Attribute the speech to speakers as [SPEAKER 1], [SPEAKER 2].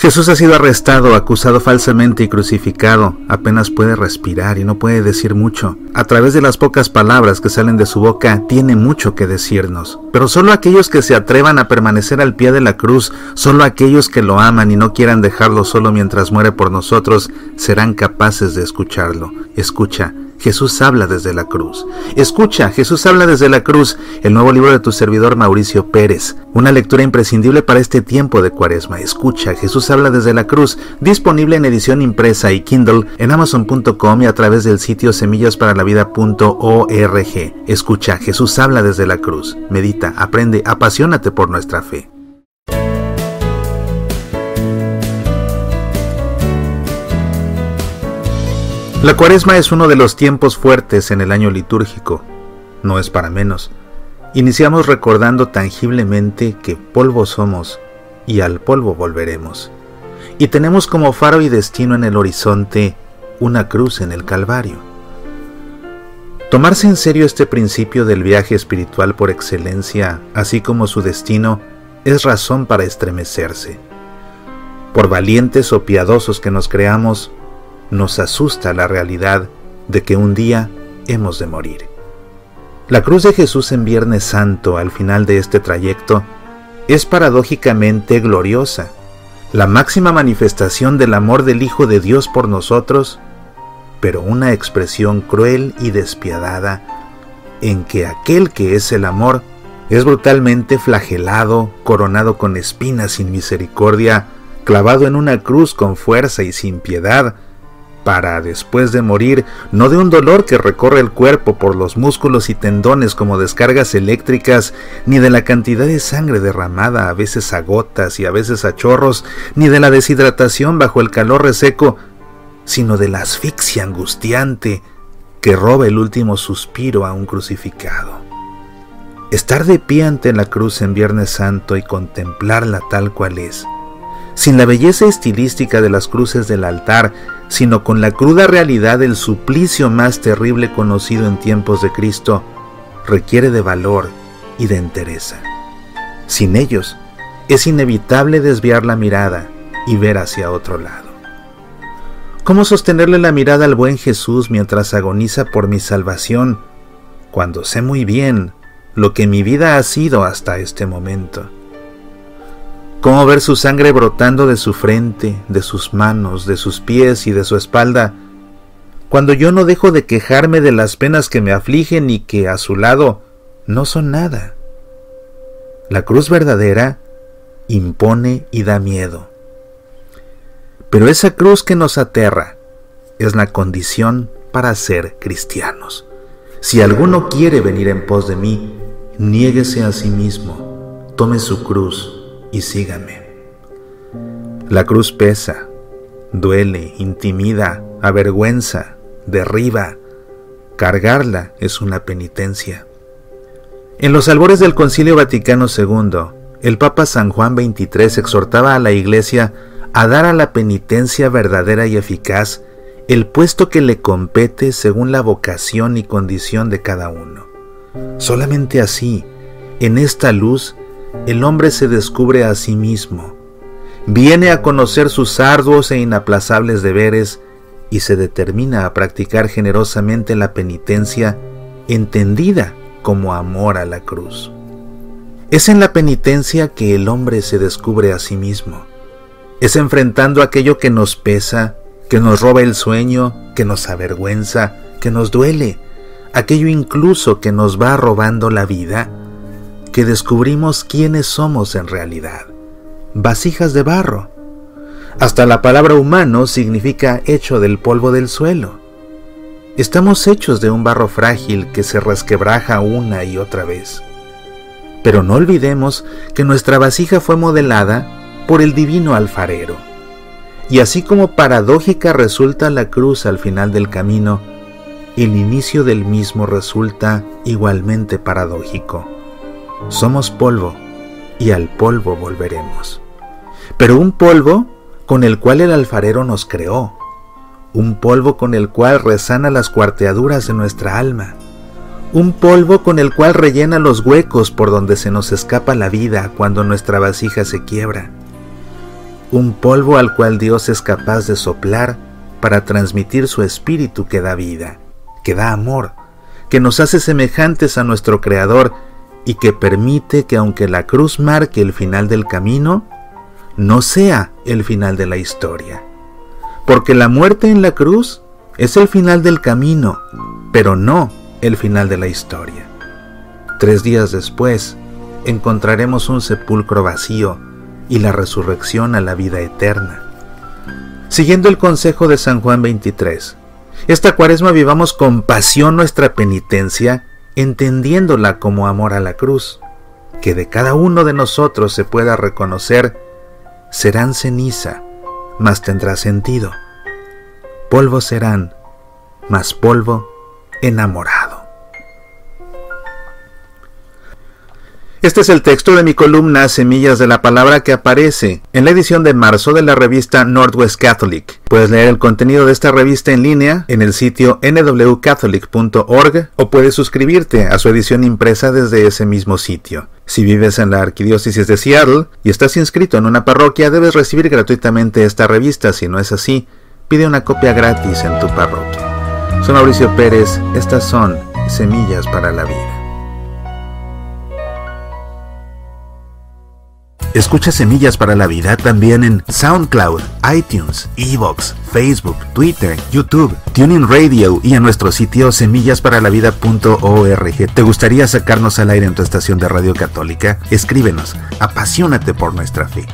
[SPEAKER 1] Jesús ha sido arrestado, acusado falsamente y crucificado. Apenas puede respirar y no puede decir mucho. A través de las pocas palabras que salen de su boca, tiene mucho que decirnos. Pero solo aquellos que se atrevan a permanecer al pie de la cruz, solo aquellos que lo aman y no quieran dejarlo solo mientras muere por nosotros, serán capaces de escucharlo. Escucha, Jesús habla desde la cruz. Escucha, Jesús habla desde la cruz, el nuevo libro de tu servidor Mauricio Pérez. Una lectura imprescindible para este tiempo de cuaresma. Escucha, Jesús habla desde la cruz, disponible en edición impresa y Kindle en amazon.com y a través del sitio semillasparalavida.org. Escucha, Jesús habla desde la cruz. Medita, aprende, apasionate por nuestra fe. La cuaresma es uno de los tiempos fuertes en el año litúrgico. No es para menos. Iniciamos recordando tangiblemente que polvo somos y al polvo volveremos. Y tenemos como faro y destino en el horizonte una cruz en el Calvario. Tomarse en serio este principio del viaje espiritual por excelencia, así como su destino, es razón para estremecerse. Por valientes o piadosos que nos creamos, nos asusta la realidad de que un día hemos de morir. La cruz de Jesús en Viernes Santo al final de este trayecto es paradójicamente gloriosa, la máxima manifestación del amor del Hijo de Dios por nosotros, pero una expresión cruel y despiadada en que aquel que es el amor es brutalmente flagelado, coronado con espinas sin misericordia, clavado en una cruz con fuerza y sin piedad, para después de morir, no de un dolor que recorre el cuerpo por los músculos y tendones como descargas eléctricas, ni de la cantidad de sangre derramada a veces a gotas y a veces a chorros, ni de la deshidratación bajo el calor reseco, sino de la asfixia angustiante que roba el último suspiro a un crucificado. Estar de pie ante la cruz en Viernes Santo y contemplarla tal cual es, sin la belleza estilística de las cruces del altar, sino con la cruda realidad del suplicio más terrible conocido en tiempos de Cristo, requiere de valor y de entereza. Sin ellos, es inevitable desviar la mirada y ver hacia otro lado. ¿Cómo sostenerle la mirada al buen Jesús mientras agoniza por mi salvación, cuando sé muy bien lo que mi vida ha sido hasta este momento? Cómo ver su sangre brotando de su frente, de sus manos, de sus pies y de su espalda, cuando yo no dejo de quejarme de las penas que me afligen y que a su lado no son nada. La cruz verdadera impone y da miedo. Pero esa cruz que nos aterra es la condición para ser cristianos. Si alguno quiere venir en pos de mí, niéguese a sí mismo, tome su cruz y sígame. La cruz pesa, duele, intimida, avergüenza, derriba. Cargarla es una penitencia. En los albores del Concilio Vaticano II, el Papa San Juan XXIII exhortaba a la Iglesia a dar a la penitencia verdadera y eficaz el puesto que le compete según la vocación y condición de cada uno. Solamente así, en esta luz, el hombre se descubre a sí mismo, viene a conocer sus arduos e inaplazables deberes y se determina a practicar generosamente la penitencia entendida como amor a la cruz. Es en la penitencia que el hombre se descubre a sí mismo. Es enfrentando aquello que nos pesa, que nos roba el sueño, que nos avergüenza, que nos duele, aquello incluso que nos va robando la vida, que descubrimos quiénes somos en realidad, vasijas de barro. Hasta la palabra humano significa hecho del polvo del suelo. Estamos hechos de un barro frágil que se resquebraja una y otra vez. Pero no olvidemos que nuestra vasija fue modelada por el divino alfarero. Y así como paradójica resulta la cruz al final del camino, el inicio del mismo resulta igualmente paradójico. Somos polvo y al polvo volveremos. Pero un polvo con el cual el alfarero nos creó, un polvo con el cual resana las cuarteaduras de nuestra alma, un polvo con el cual rellena los huecos por donde se nos escapa la vida cuando nuestra vasija se quiebra. un polvo al cual Dios es capaz de soplar para transmitir su espíritu que da vida, que da amor, que nos hace semejantes a nuestro Creador y que permite que aunque la cruz marque el final del camino, no sea el final de la historia. Porque la muerte en la cruz es el final del camino, pero no el final de la historia. Tres días después, encontraremos un sepulcro vacío y la resurrección a la vida eterna. Siguiendo el consejo de San Juan 23, esta cuaresma vivamos con pasión nuestra penitencia, entendiéndola como amor a la cruz, que de cada uno de nosotros se pueda reconocer, serán ceniza, mas tendrá sentido. Polvo serán, mas polvo enamorado. Este es el texto de mi columna Semillas de la Palabra que aparece en la edición de marzo de la revista Northwest Catholic. Puedes leer el contenido de esta revista en línea en el sitio nwcatholic.org o puedes suscribirte a su edición impresa desde ese mismo sitio. Si vives en la Arquidiócesis de Seattle y estás inscrito en una parroquia, debes recibir gratuitamente esta revista. Si no es así, pide una copia gratis en tu parroquia. Soy Mauricio Pérez, estas son Semillas para la Vida. Escucha Semillas para la Vida también en SoundCloud, iTunes, Evox, Facebook, Twitter, YouTube, Tuning Radio y en nuestro sitio semillasparalavida.org. ¿Te gustaría sacarnos al aire en tu estación de radio católica? Escríbenos, apasionate por nuestra fe.